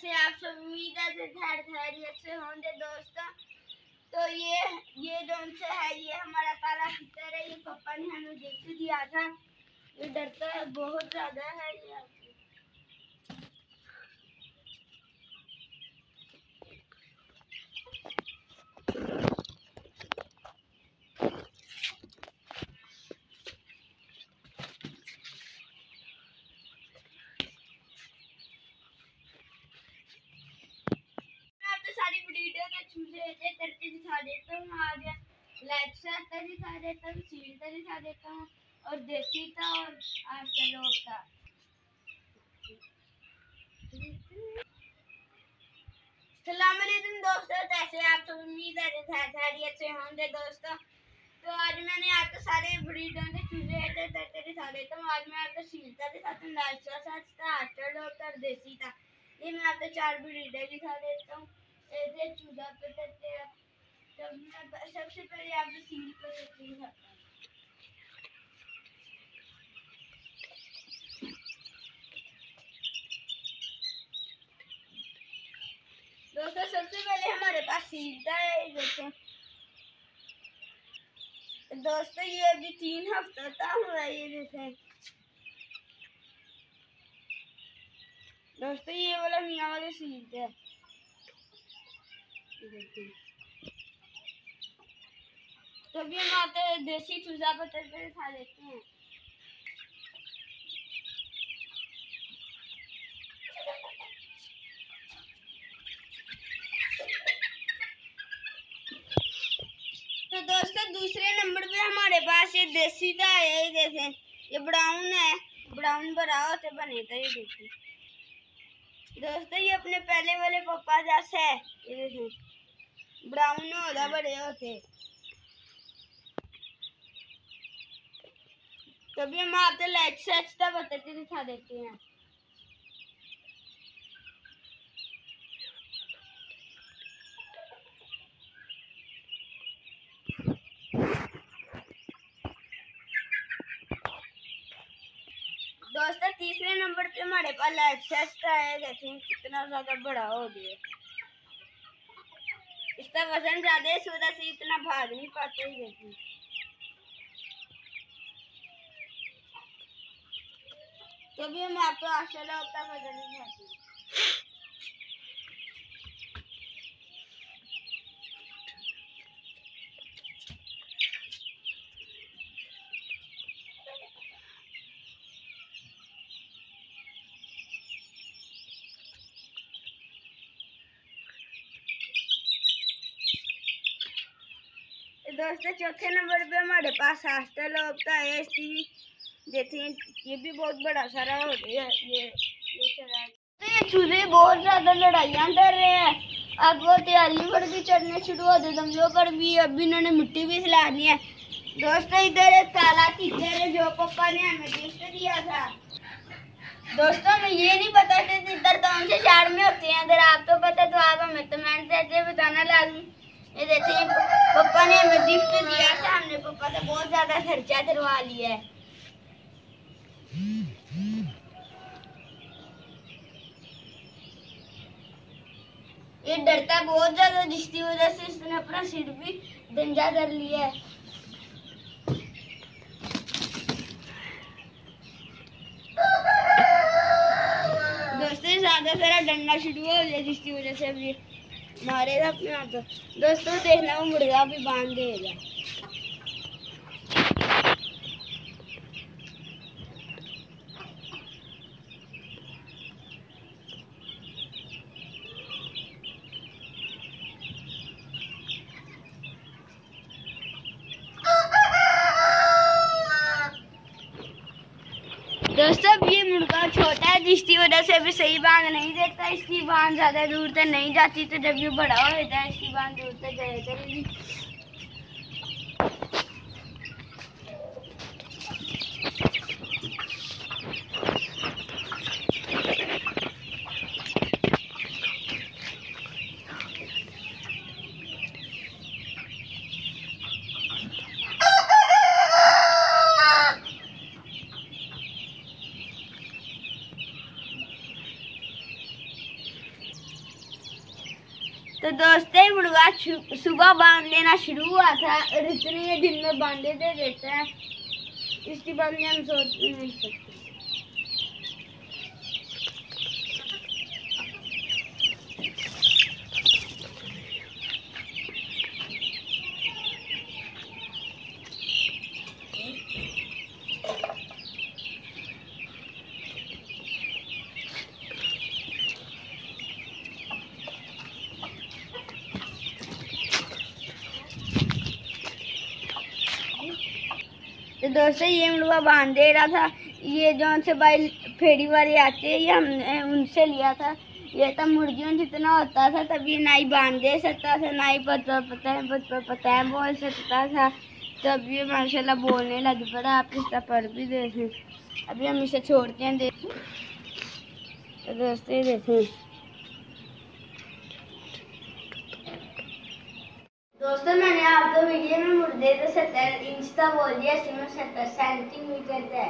कैसे आप सब उम्मीद है खैर खैरियत से होंगे दोस्तों। तो ये ये जोन से है, ये हमारा काला फितर है, ये पापा ने हमें गिफ्ट दिया था ये डरता है, बहुत ज़्यादा है ये मैं आपको सारी वीडियो के चूजे से करके दिखा देता हूँ, आ गया। लाइट शॉट का दिखा देता हूँ सील दिखा देता हूँ, और देसी का और सलामकुम दोस्तों, कैसे आप सब? उम्मीद है होंगे दोस्तों। तो आज मैंने आपको सारे ब्रीडों के चूजे थे करके दिखा देता हूँ। आज मैं आपको दिखाता हूँ देसी ये मैं आपको चार ब्रीडर दिखा देता हूँ। चूजा पे करते हैं। सबसे पहले आपको सील पे करके दिखाता हूँ। दोस्तों, सबसे पहले हमारे पास सीधा है दोस्तों, ये अभी तीन हफ़्ता था हुआ ये देखें। दोस्तों, ये वाला मियाँ वाले सीट है। तो अभी हम आते हैं, देसी चूजा पत्थर पे दिखा देते हैं। तो दोस्तों, दूसरे नंबर पे हमारे पास ये देसी का है, ये देखें, ये ब्राउन है। ब्राउन भरा होते बने था ये देखिए दोस्तों, ये अपने पहले वाले पापा जैसे है। ये देखो ब्राउन होता बड़े होते कभी हम आपको लाइट से अच्छा बता दिखा देते हैं। दोस्तों तीसरे नंबर पे हमारे पास लाइट सेट है देखें कितना ज़्यादा बड़ा हो गया। इसका वज़न ज़्यादा है इस वजह से इतना भाग नहीं पाते ही। देखें तो भी हम आपको आशा लगता वज़न नहीं खाते दोस्तों चौथे नंबर पे हमारे पास हॉस्टल होता है इसकी देखिए ये भी बहुत बड़ा सारा हो गया ये ये चला तो ये बहुत ज़्यादा लड़ाइयाँ कर रहे हैं अब वो तैयारी पर भी चढ़ने शुरू हो गए दमलों पर भी अभी इन्होंने मिट्टी भी खिलानी है दोस्तों इधर एक काला कीचड़ है जो पापा ने हमें गिफ्ट दिया था दोस्तों हमें ये नहीं पता इधर कौन से शहर में होते हैं अगर आपको पता तो आप हमें कमेंट करके बताना लाजमी ये देखिए, पापा ने हमें गिफ्ट दिया था, हमने पापा से बहुत ज़्यादा खर्चा करवा लिया है। ये डरता बहुत ज़्यादा, जिसकी वजह से इसने अपना सिर भी दंजा कर लिया है। दोस्तों ज़्यादा सारा डंडा शुरू हो गया, जिसकी वजह से अभी मारेगा अपने आप दोस्तों देखना वो मुर्गा भी बाँध देगा दोस्तों अब ये मुर्गा छोटा है, जिसकी वजह से अभी सही बाँध नहीं देता, इसकी बाँध ज़्यादा दूर तक नहीं जाती तो जब ये बड़ा हो जाता है, इसकी बाँध दूर तक करेगी। तो दोस्तों मुर्गा सुबह बाँध देना शुरू हुआ था और इतने दिन में बांधे दे देते हैं। इसके बाद में हम सोच नहीं सकते। तो दोस्तों, ये मुर्गा बाँध दे रहा था। ये जो से भाई फेरी वाली आते हैं, ये हमने उनसे लिया था। ये तो मुर्गियों जितना होता था तभी ना ही बाँध दे सकता था ना ही पता पता है पता पता है बोल सकता था। तब ये माशाल्लाह बोलने लग पड़ा, आप इसका पर भी देखें। अभी हम इसे छोड़ते हैं, देखें। तो दोस्तों देखें। दोस्तों, मैंने आपको वीडियो में मुर्दे तो सत्तर इंच का बोल दिया, इसमें सत्तर सेंटीमीटर है